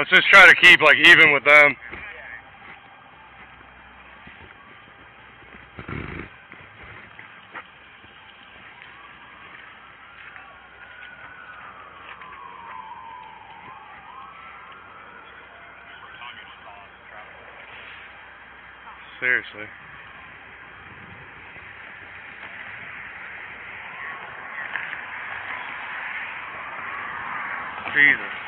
Let's just try to keep like even with them. Seriously. Jesus.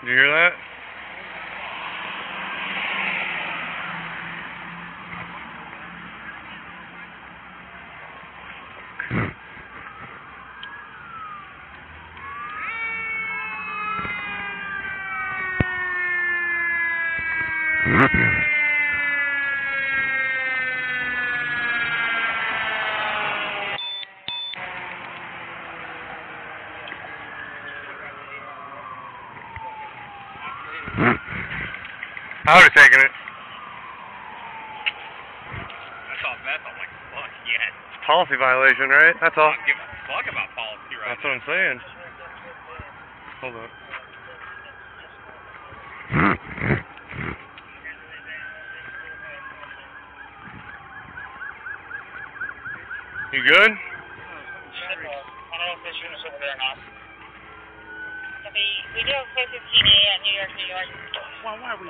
Did you hear that? I would have taken it. I saw Beth. I'm like, fuck yes. It's policy violation, right? That's I all. don't give a fuck about policy right That's what I'm saying. Hold on. You good? We do have 415A at New York, New York. Well, why are we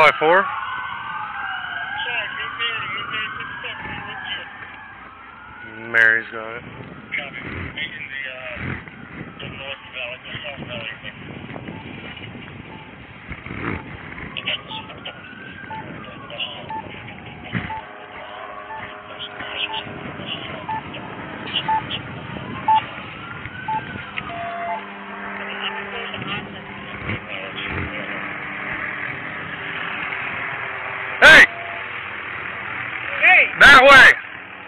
five four. That way.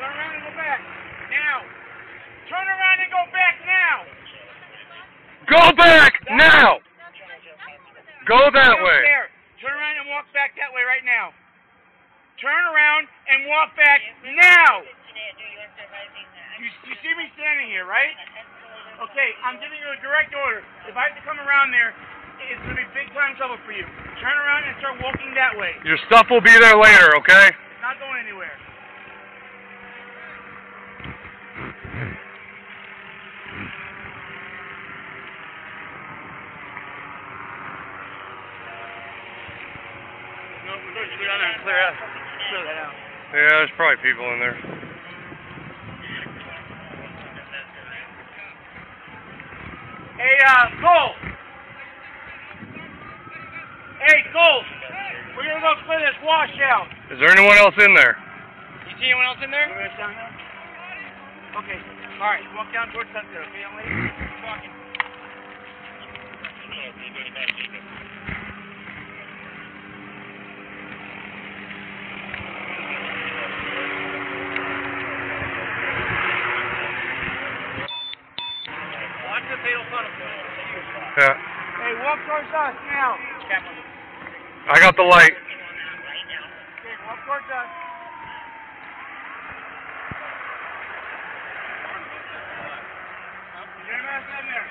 turn around and go back now. Turn around and go back now. Go back now. Go that way. Turn around and walk back that way right now. Turn around and walk back now. You, you see me standing here, right? Okay, I'm giving you a direct order. If I have to come around there, it's going to be big time trouble for you. Turn around and start walking that way. Your stuff will be there later, okay? It's not going anywhere. No, we're going to go down there and clear out. Clear that out. Yeah, there's probably people in there. Hey, uh, Cole. Hey, Cole. We're gonna go clear this washout. Is there anyone else in there? You see anyone else in there? Okay. All right. Walk down towards Sunset, okay, lady? Keep walking. Yeah. Hey, walk towards us now. I got the light. Okay, walk towards us. Is there anyone else in there?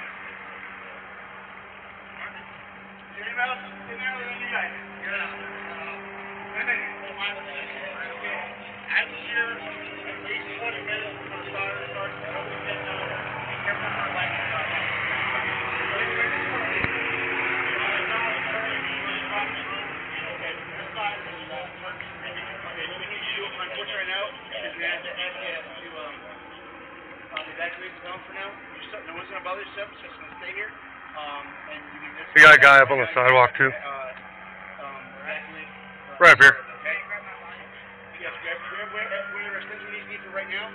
Is there anyone else in there other than you guys? Yeah. Wait a minute. I hear at least 20 minutes before the siren starts. Always get down. Be careful for lightning. Okay, what we need to do, unfortunately, right now, is we have to ask you to, um, um, evacuate the town for now. You're stuck, no one's gonna bother you, so it's just gonna stay here. Um, and you can just. We got a guy up on the sidewalk, too. Uh, um, evacuate. uh, Right up here. Okay? Yes, grab, grab whatever, whatever extension you need for right now,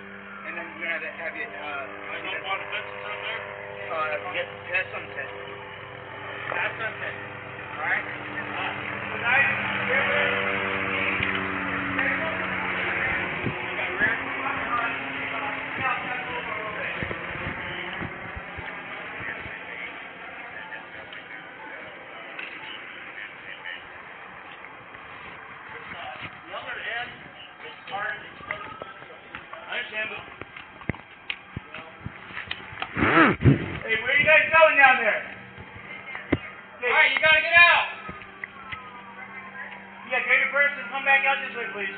and then we're gonna have to have you, uh. There's no water fences out there? Uh, get, past sunset. Past sunset. Alright? Good night. The other end is hard to extend. I understand, but. Hey, where are you guys going down there? Hey. Alright, you gotta get out! Yeah, get your person, come back out this way, please.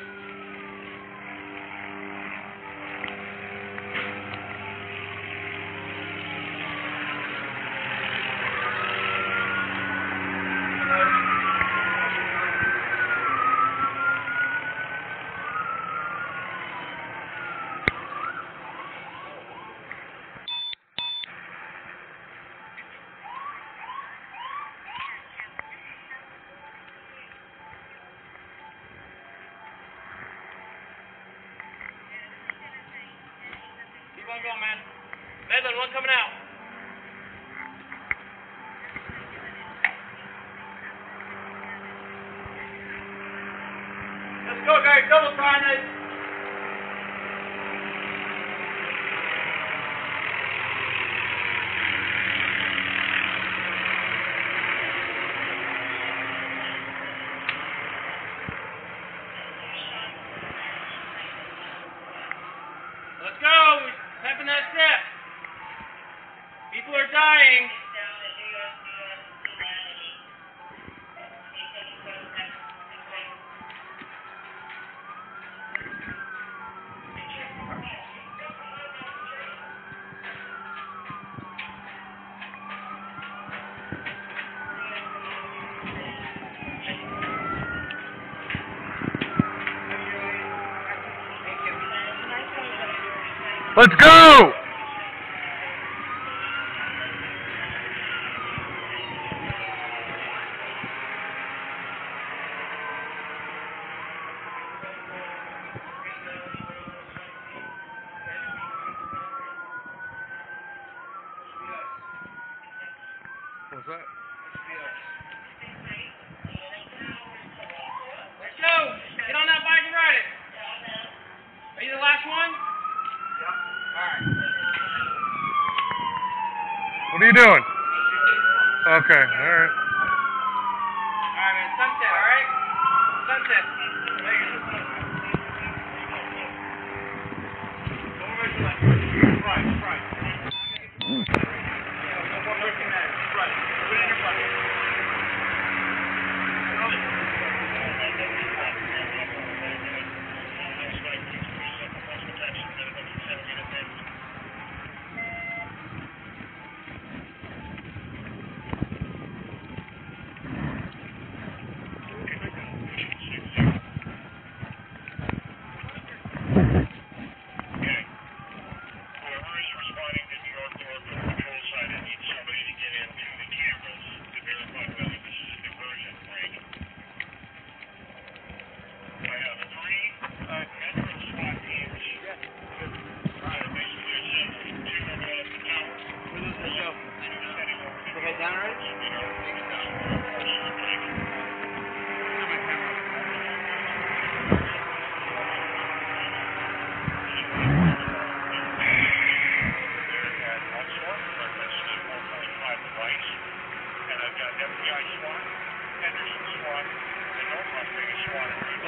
Keep on going, man. Medlin, one coming out. Let's go, guys. Double time it. Let's go! doing?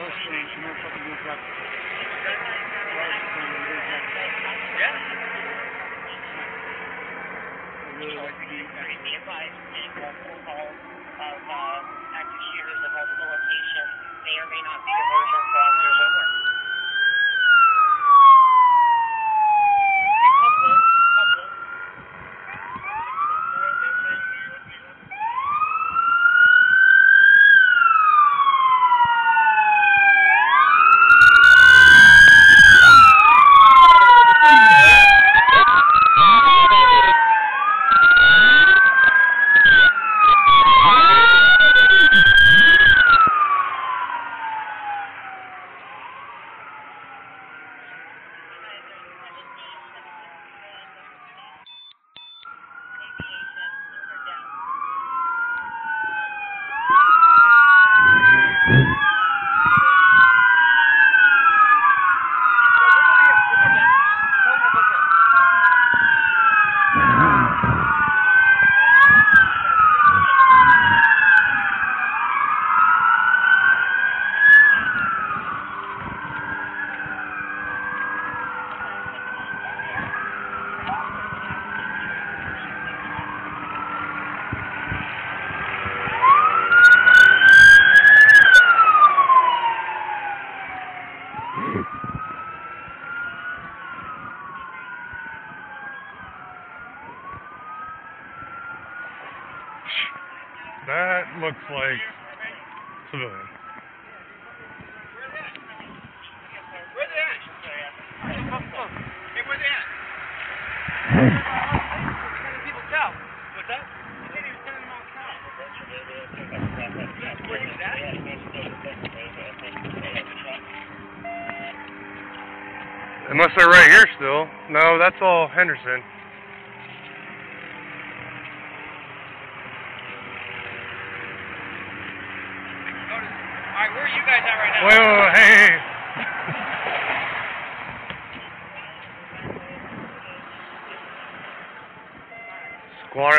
Those things, you know, fucking do that. Of, uh, active shooters of multiple locations may or may not be diversion for officers at work. Unless they're right here still. No, that's all Henderson. Alright, where are you guys at right now? Wait, wait, wait, hey, hey.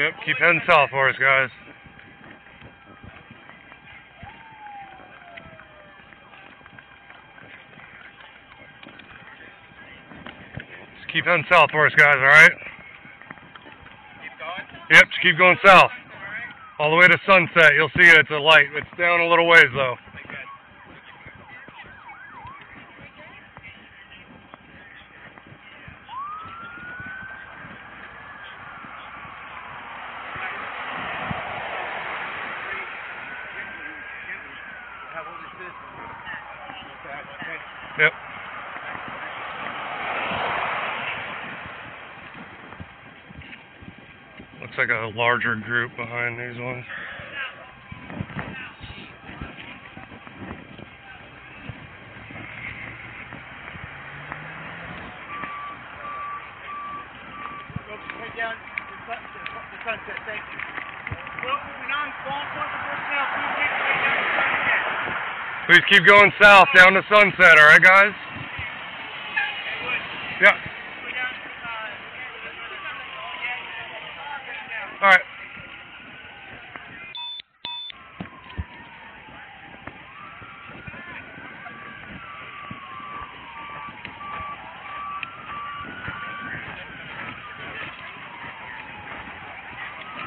Yep, keep heading south for us, guys. Just keep heading south for us, guys, alright? Keep going? Yep, just keep going south. All the way to sunset. You'll see it. It's a light. It's down a little ways, though. Yep. Looks like a larger group behind these ones. The the please the keep going south down to sunset, alright, guys? Yeah. go down, uh, Alright.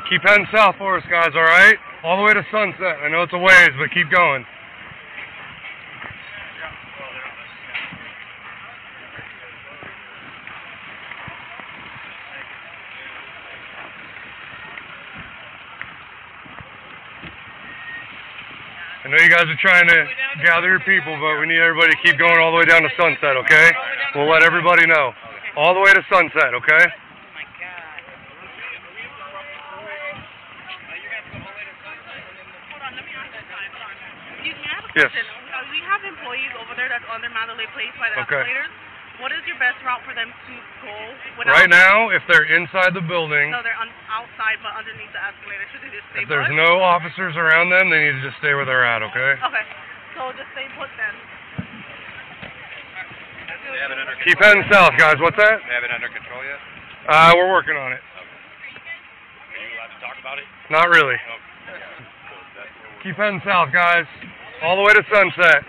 Keep heading south for us, guys, alright? All the way to sunset. I know it's a ways, but keep going. I know you guys are trying to gather your people, but we need everybody to keep going all the way down to sunset, okay? We'll let everybody know. All the way to sunset, okay? Excuse me, I have a Yes. Uh, we have employees over there that's on their Mandalay Place by the Okay. escalators. What is your best route for them to go? Without, Right now, if they're inside the building, No, they're on, outside but underneath the escalator. Should they just stay if there's put? no officers around them, they need to just stay where they're at, okay? Okay, so just stay put then. They have it under Keep heading south, guys. What's that? They have it under control yet? Uh, we're working on it. Are you allowed to talk about it? Not really. So that's where we're Keep heading south, guys. All the way to sunset.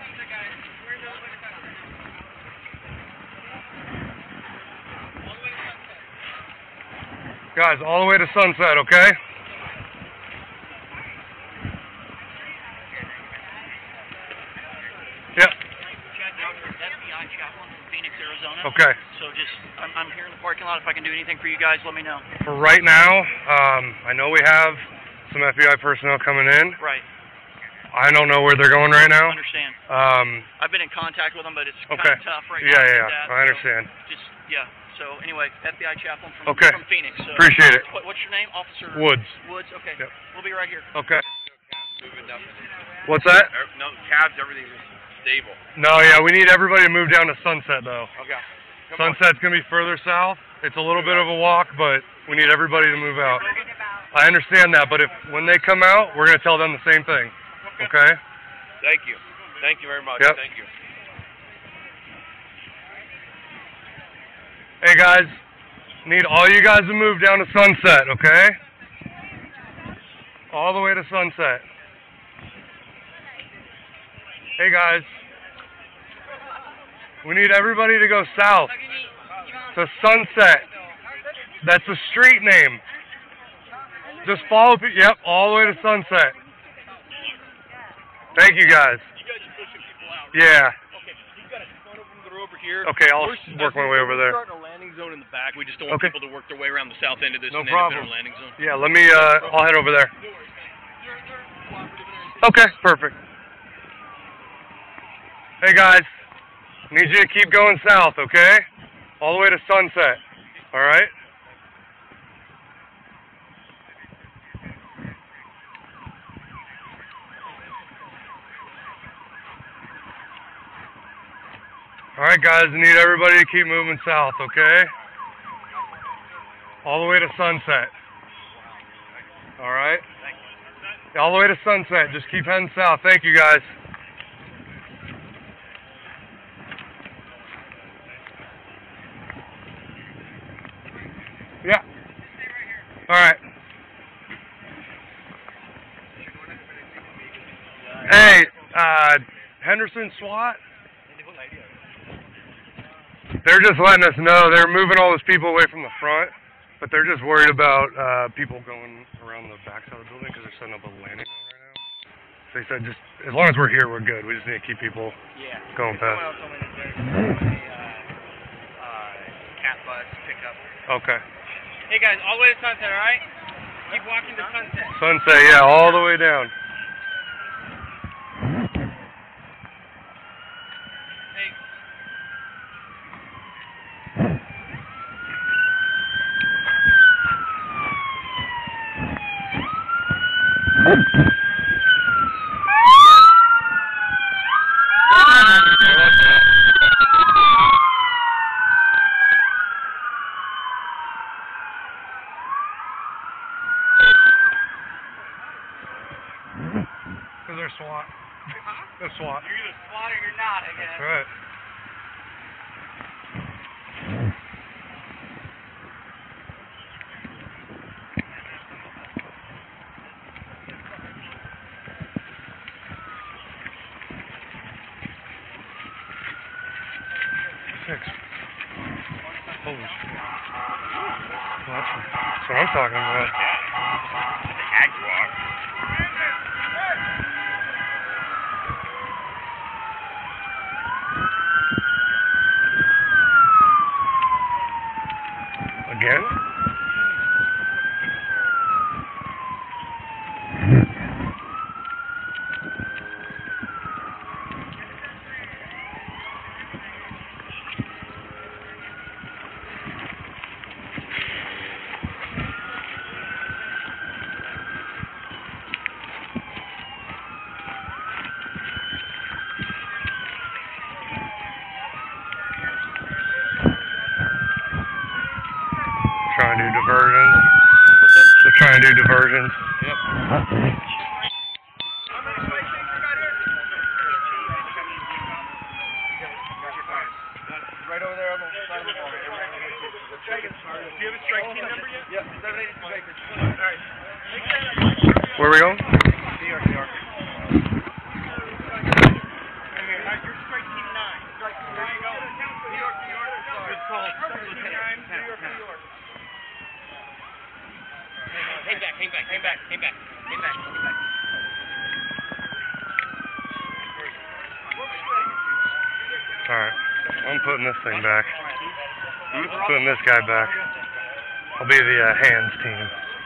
Guys, all the way to sunset, okay? Yep. Chad Goucher, FBI chaplain Phoenix, Arizona. Okay. So just, I'm, I'm here in the parking lot. If I can do anything for you guys, let me know. For right now, um, I know we have some FBI personnel coming in. Right. I don't know where they're going right now. I Understand. Um, I've been in contact with them, but it's kind Okay. of tough right yeah, now. yeah, yeah. I so understand. Just, yeah. So anyway, FBI chaplain from, Okay. from Phoenix. So Appreciate it. What, what's your name? Officer Woods. Woods. Okay. Yep. We'll be right here. Okay. What's that? Er, no, cabs, everything is stable. No, yeah, we need everybody to move down to Sunset though. Okay. Come on. Sunset's gonna be further south. It's a little bit of a walk, but we need everybody to move out. I understand that, but if when they come out, we're gonna tell them the same thing. Okay? Thank you. Thank you very much. Yep. Thank you. Hey guys, need all you guys to move down to Sunset, okay? All the way to Sunset. Hey guys, we need everybody to go south to Sunset. That's the street name. Just follow. Yep, all the way to Sunset. Thank you guys. You guys are pushing people out. Yeah. Okay, you've got a ton of them over here. Okay, I'll work my way over there. Starting a landing zone in the back. We just don't want Okay. people to work their way around the south end of this No and end up problem. landing zone. Yeah, let me. Uh, I'll head over there. Okay, perfect. Hey guys, need you to keep going south, okay? All the way to Sunset. All right. Alright guys, I need everybody to keep moving south, okay? All the way to sunset. Alright? All the way to sunset. Just keep heading south. Thank you guys. Yeah. Alright. Hey, uh, Henderson SWAT? They're just letting us know they're moving all those people away from the front, but they're just worried about uh, people going around the backside of the building because they're setting up a landing zone right now. So they said just as long as we're here, we're good. We just need to keep people Yeah. going Someone past. else told me that there's a uh, uh, cat bus pickup. Okay. Hey guys, all the way to Sunset, all right? Keep walking to Sunset. Sunset, yeah, all the way down. Hey, Because they're SWAT. They're SWAT. you're either SWAT or you're not, I guess. That's right. Six. Holy shit. Well, that's, that's what I'm talking about. Again? Trying to do diversions. They're trying to do diversions. Right over there on the side of the wall. Do you have a strike team number yet? Yeah, 782 Bakers. All right. Where are we going? New York, New York. You're strike team nine. Strike team nine. Go. New York, New York. It's called Lieutenant. New York, New York. Hang back, hang back, hang back, hang back, hang back, hang back. Alright. I'm putting this thing back. Putting this guy back. I'll be the uh, hands team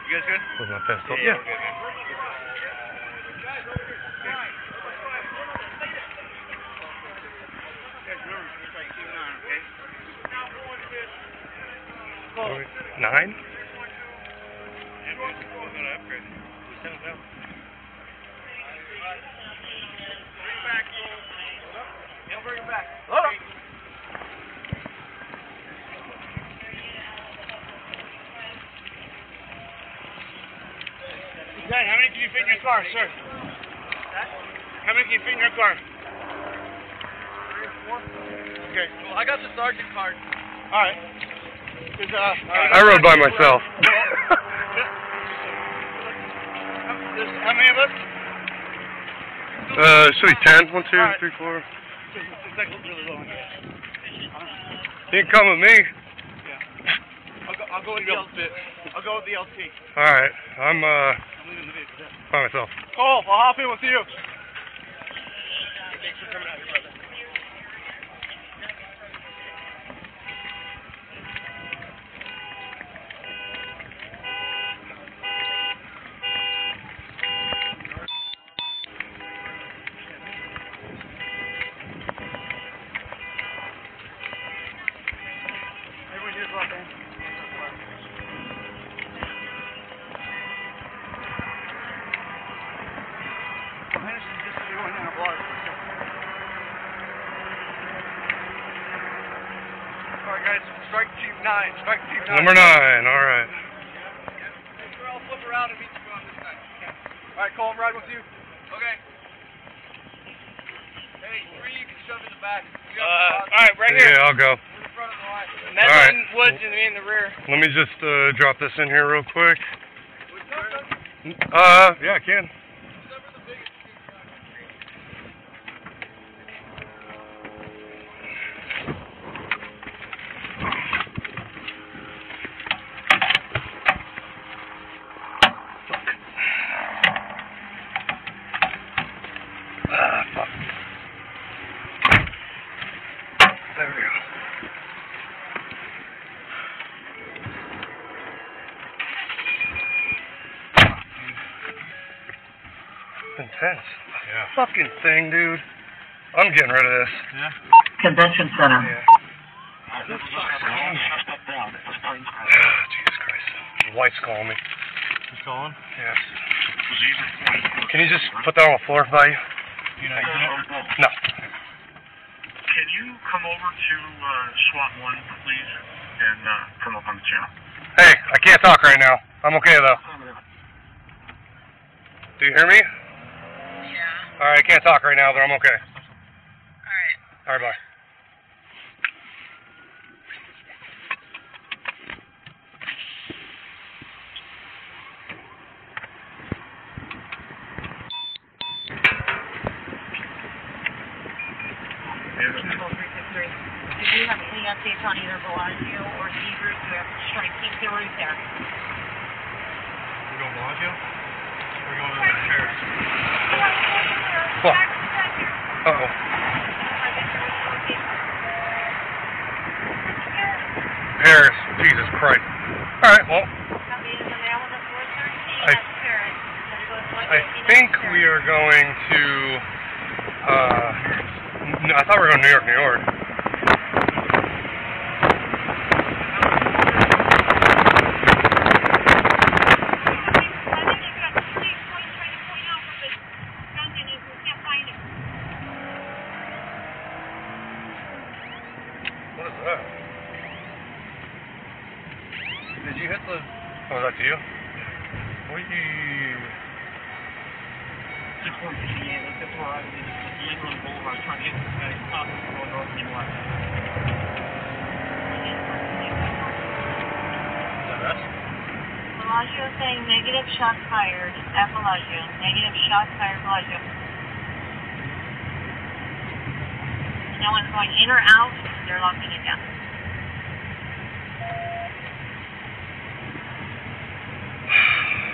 You guys good? with my pistol. Yeah. Nine? Lieutenant, how many can you fit in your car, sir? How many can you fit in your car? Okay. Well, I got the sergeant card. All right. uh, I rode by myself. There's, how many of us? uh, should be ten. One, two, three, four. It's like really low on gas. You can come with me. I'll go, I'll go with the LT. I'll go with the LT. Alright. I'm, uh, I'm leaving the vehicle. by myself. Cole, I'll hop in with you. Everyone guys, strike team nine. Strike team nine. Number nine. Alright. I'll flip around and meet you on this side. Alright, Cole, I'm riding with you. Okay. Hey, three you can shove in the back. Uh, all right, right here. Yeah, I'll go. We're in front of the line. Medlin All Woods and me in the rear. Let me just, uh, drop this in here real quick. Uh, yeah, I can. Intense. Yeah. Fucking thing, dude. I'm getting rid of this. Yeah. Convention Center. Yeah. Jesus Christ. The wife's calling me. He's calling? Yes. Can you just put that on the floor by you? You know, you know, No. Can you come over to uh, SWAT 1, please, and uh, come up on the channel? Hey, I can't talk right now. I'm okay though. Do you hear me? Yeah. Alright, I can't talk right now, but I'm okay. Alright. Alright, bye. Did you have any updates on either Bellagio or Seabrook? You have to try to keep the route there. we going Bellagio? We're going to the Paris. Uh-oh. Paris. Jesus Christ. Alright, well, I, I think we are going to, uh, I thought we were going to New York, New York. What is that? Did you hit the, oh, is that to you? Wee. Just for PDA, that's where I was in Lincoln Boulevard trying to get this guy stop and go north and west. Is that us? Bellagio saying negative shot fired at Bellagio. Negative shots fired Bellagio. No one's going in or out. They're locking it down.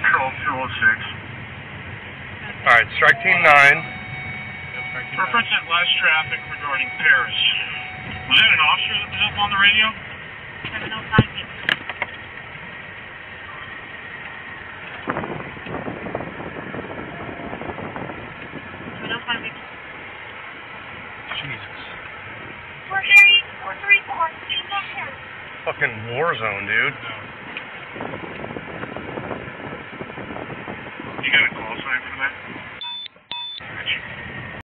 Control 206. Alright, strike team 9. Reference that last traffic regarding Paris. Was that an officer that was up on the radio? Seven oh five people. Seven oh five people. Jesus. We're hearing four three four. She's up here. Fucking zone, dude.